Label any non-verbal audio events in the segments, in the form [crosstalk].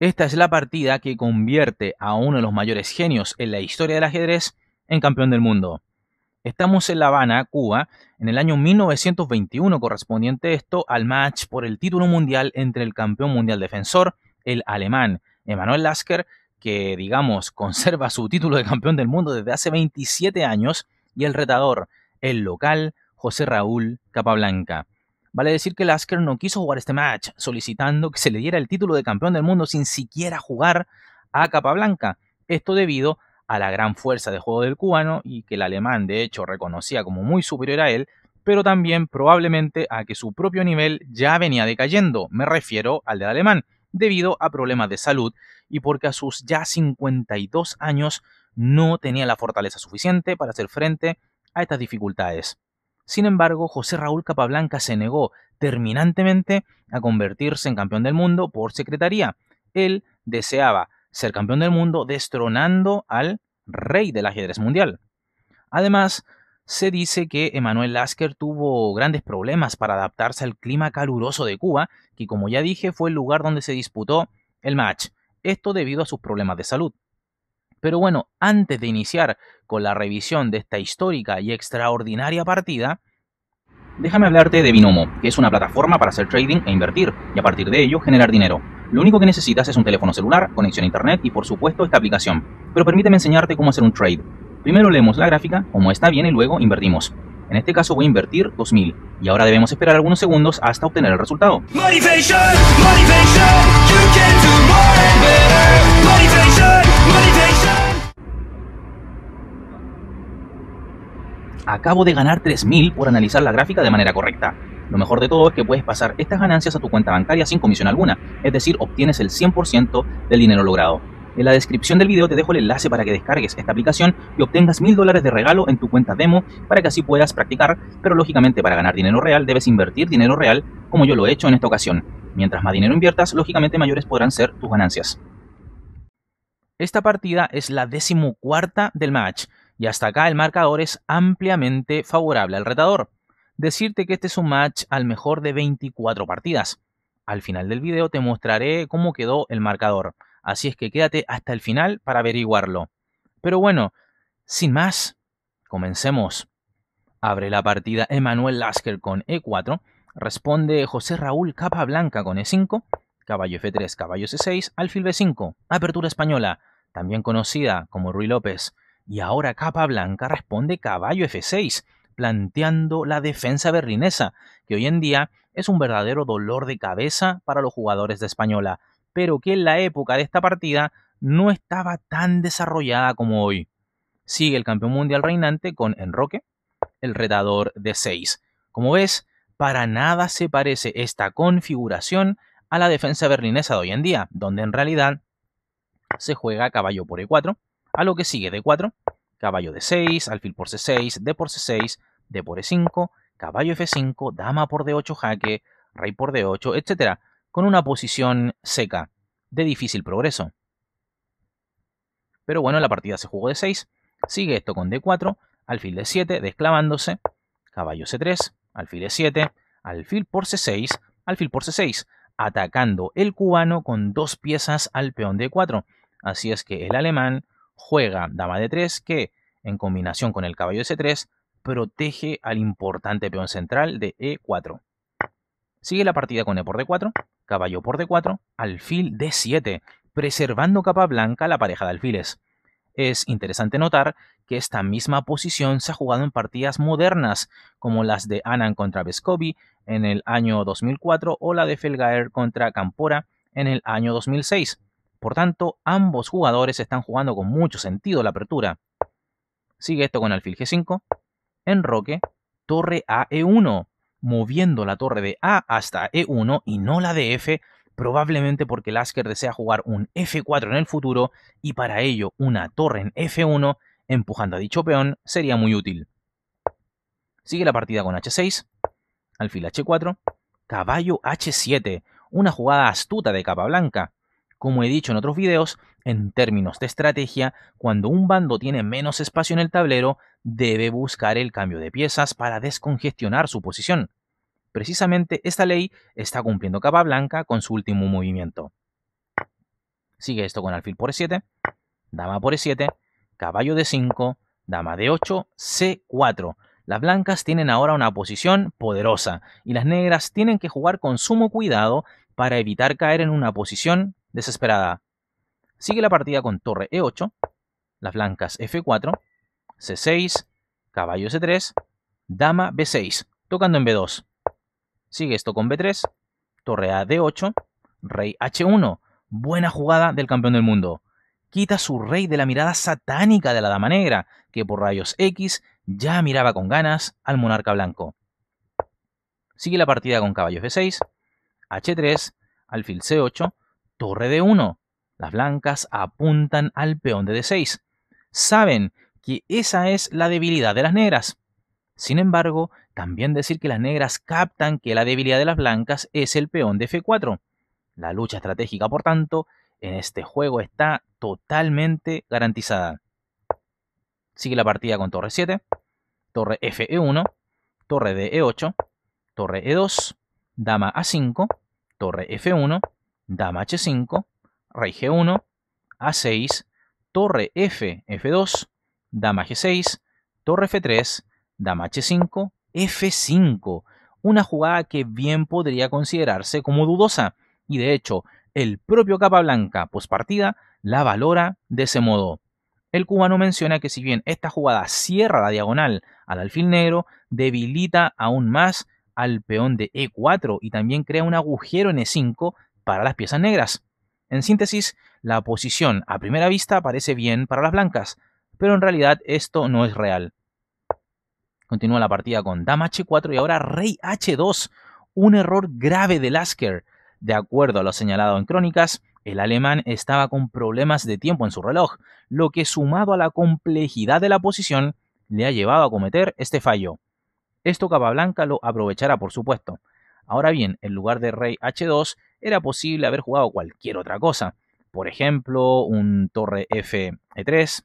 Esta es la partida que convierte a uno de los mayores genios en la historia del ajedrez en campeón del mundo. Estamos en La Habana, Cuba, en el año 1921, correspondiente esto al match por el título mundial entre el campeón mundial defensor, el alemán Emanuel Lasker, que digamos [laughs] conserva su título de campeón del mundo desde hace 27 años, y el retador, el local José Raúl Capablanca. Vale decir que Lasker no quiso jugar este match, solicitando que se le diera el título de campeón del mundo sin siquiera jugar a Capablanca. Esto debido a la gran fuerza de juego del cubano y que el alemán de hecho reconocía como muy superior a él, pero también probablemente a que su propio nivel ya venía decayendo, me refiero al del alemán, debido a problemas de salud y porque a sus ya 52 años no tenía la fortaleza suficiente para hacer frente a estas dificultades. Sin embargo, José Raúl Capablanca se negó terminantemente a convertirse en campeón del mundo por secretaría. Él deseaba ser campeón del mundo destronando al rey del ajedrez mundial. Además, se dice que Emanuel Lasker tuvo grandes problemas para adaptarse al clima caluroso de Cuba, que como ya dije fue el lugar donde se disputó el match, esto debido a sus problemas de salud. Pero bueno, antes de iniciar con la revisión de esta histórica y extraordinaria partida, déjame hablarte de Binomo, que es una plataforma para hacer trading e invertir, y a partir de ello generar dinero. Lo único que necesitas es un teléfono celular, conexión a internet y por supuesto esta aplicación. Pero permíteme enseñarte cómo hacer un trade. Primero leemos la gráfica, como está bien y luego invertimos. En este caso voy a invertir 2000 y ahora debemos esperar algunos segundos hasta obtener el resultado. Acabo de ganar 3000 por analizar la gráfica de manera correcta. Lo mejor de todo es que puedes pasar estas ganancias a tu cuenta bancaria sin comisión alguna, es decir, obtienes el 100% del dinero logrado. En la descripción del video te dejo el enlace para que descargues esta aplicación y obtengas mil dólares de regalo en tu cuenta demo para que así puedas practicar, pero lógicamente para ganar dinero real debes invertir dinero real como yo lo he hecho en esta ocasión. Mientras más dinero inviertas, lógicamente mayores podrán ser tus ganancias. Esta partida es la decimocuarta del match y hasta acá el marcador es ampliamente favorable al retador. Decirte que este es un match al mejor de 24 partidas. Al final del video te mostraré cómo quedó el marcador así es que quédate hasta el final para averiguarlo. Pero bueno, sin más, comencemos. Abre la partida Emanuel Lasker con E4, responde José Raúl Capa Blanca con E5, caballo F3, caballo C6, alfil B5, apertura española, también conocida como Ruy López, y ahora Capa Blanca responde caballo F6, planteando la defensa berlinesa, que hoy en día es un verdadero dolor de cabeza para los jugadores de española, pero que en la época de esta partida no estaba tan desarrollada como hoy. Sigue el campeón mundial reinante con Enroque, el retador de 6. Como ves, para nada se parece esta configuración a la defensa berlinesa de hoy en día, donde en realidad se juega caballo por E4, a lo que sigue D4, caballo de 6, alfil por C6, D por C6, D por E5, caballo F5, dama por D8 jaque, rey por D8, etc con una posición seca, de difícil progreso. Pero bueno, la partida se jugó de 6, sigue esto con D4, alfil de 7, desclavándose, caballo C3, alfil de 7, alfil por C6, alfil por C6, atacando el cubano con dos piezas al peón D4. Así es que el alemán juega dama D3 que, en combinación con el caballo de C3, protege al importante peón central de E4. Sigue la partida con E por D4, caballo por D4, alfil D7, preservando capa blanca la pareja de alfiles. Es interesante notar que esta misma posición se ha jugado en partidas modernas, como las de Anand contra Vescovi en el año 2004 o la de Felgaer contra Campora en el año 2006. Por tanto, ambos jugadores están jugando con mucho sentido la apertura. Sigue esto con alfil G5, enroque, torre a E1, moviendo la torre de A hasta E1 y no la de F, probablemente porque Lasker desea jugar un F4 en el futuro y para ello una torre en F1 empujando a dicho peón sería muy útil. Sigue la partida con H6, alfil H4, caballo H7, una jugada astuta de capa blanca. Como he dicho en otros videos, en términos de estrategia, cuando un bando tiene menos espacio en el tablero, debe buscar el cambio de piezas para descongestionar su posición. Precisamente esta ley está cumpliendo capa blanca con su último movimiento. Sigue esto con alfil por e7, dama por e7, caballo de 5, dama de 8, c4. Las blancas tienen ahora una posición poderosa y las negras tienen que jugar con sumo cuidado para evitar caer en una posición desesperada. Sigue la partida con torre e8, las blancas f4, c6, caballo c3, dama b6, tocando en b2. Sigue esto con b3, torre a d8, rey h1. Buena jugada del campeón del mundo. Quita su rey de la mirada satánica de la dama negra, que por rayos X ya miraba con ganas al monarca blanco. Sigue la partida con caballo f6, h3, alfil c8, torre d1. Las blancas apuntan al peón de d6. Saben que esa es la debilidad de las negras. Sin embargo, también decir que las negras captan que la debilidad de las blancas es el peón de f4. La lucha estratégica, por tanto, en este juego está totalmente garantizada. Sigue la partida con torre 7, torre fe1, torre de e8, torre e2, dama a5, torre f1, dama h5, rey g1, a6, torre f, f2, dama g6, torre f3, dama h5, f5. Una jugada que bien podría considerarse como dudosa. Y de hecho, el propio Capablanca, partida la valora de ese modo. El cubano menciona que si bien esta jugada cierra la diagonal al alfil negro, debilita aún más al peón de e4 y también crea un agujero en e5 para las piezas negras. En síntesis, la posición a primera vista parece bien para las blancas, pero en realidad esto no es real. Continúa la partida con dama h4 y ahora rey h2, un error grave de Lasker. De acuerdo a lo señalado en crónicas, el alemán estaba con problemas de tiempo en su reloj, lo que sumado a la complejidad de la posición le ha llevado a cometer este fallo. Esto Capablanca lo aprovechará, por supuesto. Ahora bien, en lugar de rey h2, era posible haber jugado cualquier otra cosa. Por ejemplo, un torre f e3,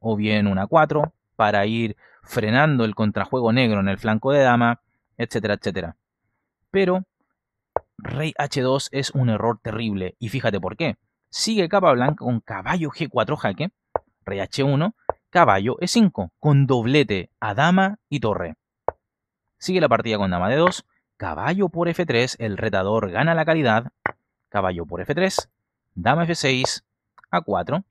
o bien una 4, para ir frenando el contrajuego negro en el flanco de dama, etcétera, etcétera. Pero rey h2 es un error terrible, y fíjate por qué. Sigue capa blanca con caballo g4 jaque, rey h1, caballo e5, con doblete a dama y torre. Sigue la partida con dama de 2, caballo por f3, el retador gana la calidad, caballo por f3, dama f6, a4,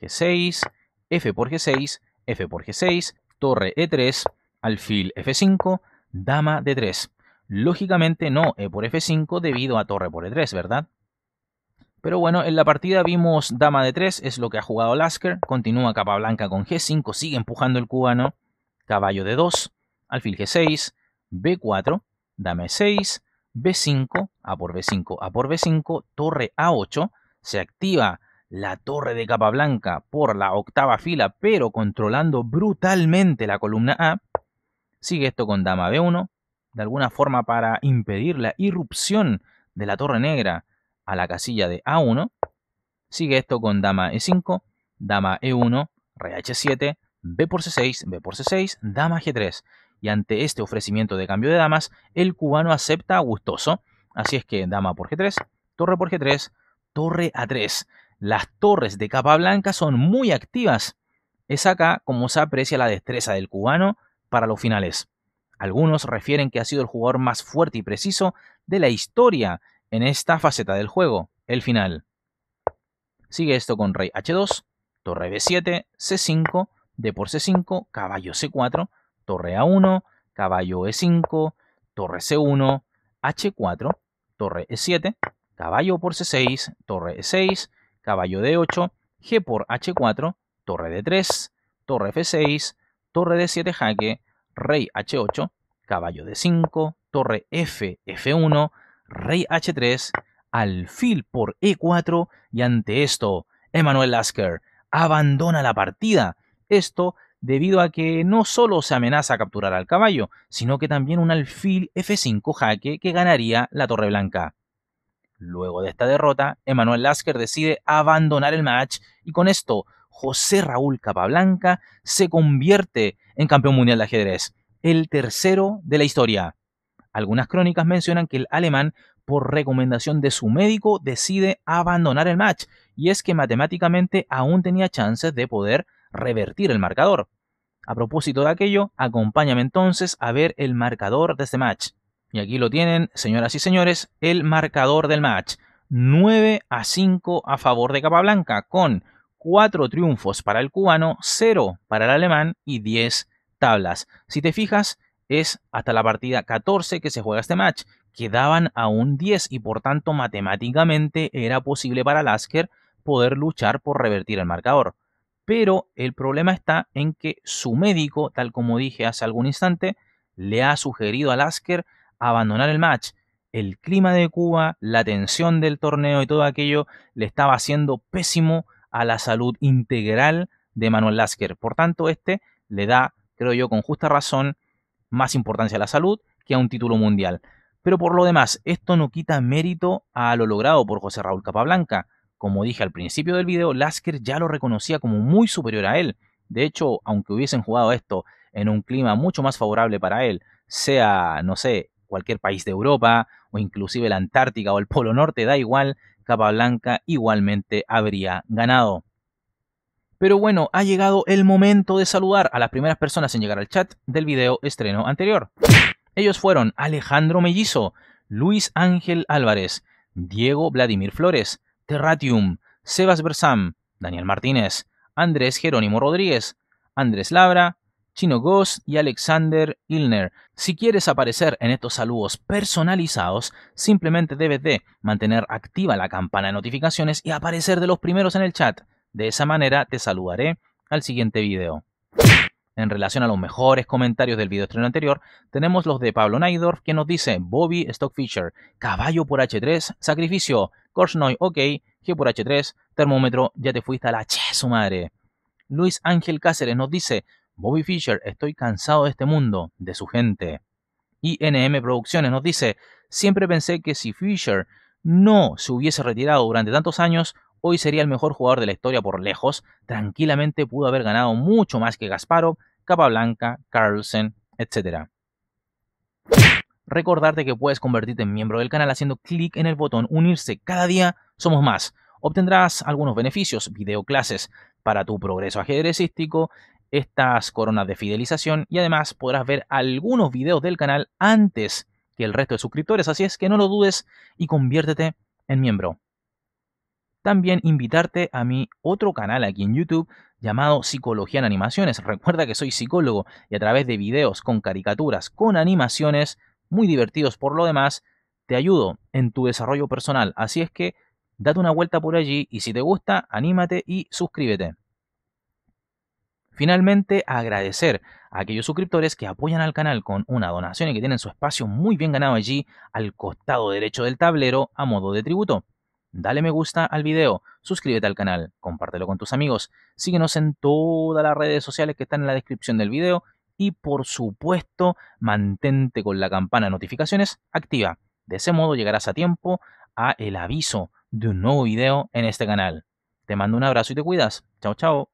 g6, f por g6, f por g6, torre e3, alfil f5, dama d3. Lógicamente no e por f5 debido a torre por e3, ¿verdad? Pero bueno, en la partida vimos dama d3, es lo que ha jugado Lasker, continúa capa blanca con g5, sigue empujando el cubano, caballo d2, alfil g6, b4, dama e6, b5, a por b5, a por b5, torre a8, se activa la torre de capa blanca por la octava fila, pero controlando brutalmente la columna A. Sigue esto con dama B1, de alguna forma para impedir la irrupción de la torre negra a la casilla de A1. Sigue esto con dama E5, dama E1, rey H7, B por C6, B por C6, dama G3. Y ante este ofrecimiento de cambio de damas, el cubano acepta gustoso. Así es que dama por G3, torre por G3, torre A3. Las torres de capa blanca son muy activas. Es acá como se aprecia la destreza del cubano para los finales. Algunos refieren que ha sido el jugador más fuerte y preciso de la historia en esta faceta del juego, el final. Sigue esto con rey h2, torre b7, c5, d por c5, caballo c4, torre a1, caballo e5, torre c1, h4, torre e7, caballo por c6, torre e6, caballo d8, g por h4, torre d3, torre f6, torre d7 jaque, rey h8, caballo d5, torre f, f1, rey h3, alfil por e4 y ante esto, Emanuel Lasker abandona la partida. Esto debido a que no solo se amenaza a capturar al caballo, sino que también un alfil f5 jaque que ganaría la torre blanca. Luego de esta derrota, Emanuel Lasker decide abandonar el match y con esto José Raúl Capablanca se convierte en campeón mundial de ajedrez, el tercero de la historia. Algunas crónicas mencionan que el alemán por recomendación de su médico, decide abandonar el match. Y es que matemáticamente aún tenía chances de poder revertir el marcador. A propósito de aquello, acompáñame entonces a ver el marcador de este match. Y aquí lo tienen, señoras y señores, el marcador del match. 9 a 5 a favor de Capablanca, con 4 triunfos para el cubano, 0 para el alemán y 10 tablas. Si te fijas, es hasta la partida 14 que se juega este match. Quedaban aún 10 y por tanto matemáticamente era posible para Lasker poder luchar por revertir el marcador pero el problema está en que su médico, tal como dije hace algún instante, le ha sugerido a Lasker abandonar el match. El clima de Cuba, la tensión del torneo y todo aquello le estaba haciendo pésimo a la salud integral de Manuel Lasker. Por tanto, este le da, creo yo, con justa razón, más importancia a la salud que a un título mundial. Pero por lo demás, esto no quita mérito a lo logrado por José Raúl Capablanca. Como dije al principio del video, Lasker ya lo reconocía como muy superior a él. De hecho, aunque hubiesen jugado esto en un clima mucho más favorable para él, sea, no sé, cualquier país de Europa o inclusive la Antártica o el Polo Norte, da igual, Capablanca igualmente habría ganado. Pero bueno, ha llegado el momento de saludar a las primeras personas en llegar al chat del video estreno anterior. Ellos fueron Alejandro Mellizo, Luis Ángel Álvarez, Diego Vladimir Flores, Terratium, Sebas Bersam, Daniel Martínez, Andrés Jerónimo Rodríguez, Andrés Labra, Chino Goss y Alexander Ilner. Si quieres aparecer en estos saludos personalizados, simplemente debes de mantener activa la campana de notificaciones y aparecer de los primeros en el chat. De esa manera te saludaré al siguiente video. En relación a los mejores comentarios del video estreno anterior, tenemos los de Pablo Naidorf, que nos dice Bobby Stockfisher, caballo por H3, sacrificio, Korsnoy, ok, G por H3, termómetro, ya te fuiste a la che su madre. Luis Ángel Cáceres nos dice, Bobby Fischer, estoy cansado de este mundo, de su gente. Y NM Producciones nos dice, siempre pensé que si Fischer no se hubiese retirado durante tantos años, hoy sería el mejor jugador de la historia por lejos, tranquilamente pudo haber ganado mucho más que Gasparov, Capablanca, Carlsen, etc. Recordarte que puedes convertirte en miembro del canal haciendo clic en el botón unirse. Cada día somos más. Obtendrás algunos beneficios, videoclases para tu progreso ajedrecístico, estas coronas de fidelización y además podrás ver algunos videos del canal antes que el resto de suscriptores, así es que no lo dudes y conviértete en miembro. También invitarte a mi otro canal aquí en YouTube llamado Psicología en Animaciones. Recuerda que soy psicólogo y a través de videos con caricaturas, con animaciones, muy divertidos por lo demás, te ayudo en tu desarrollo personal. Así es que date una vuelta por allí y si te gusta, anímate y suscríbete. Finalmente, agradecer a aquellos suscriptores que apoyan al canal con una donación y que tienen su espacio muy bien ganado allí al costado derecho del tablero a modo de tributo. Dale me gusta al video, suscríbete al canal, compártelo con tus amigos, síguenos en todas las redes sociales que están en la descripción del video y por supuesto mantente con la campana de notificaciones activa. De ese modo llegarás a tiempo a el aviso de un nuevo video en este canal. Te mando un abrazo y te cuidas. Chao, chao.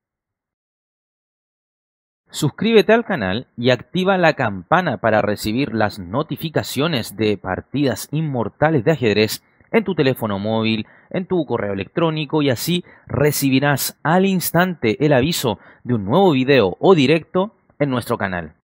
Suscríbete al canal y activa la campana para recibir las notificaciones de partidas inmortales de ajedrez en tu teléfono móvil, en tu correo electrónico y así recibirás al instante el aviso de un nuevo video o directo en nuestro canal.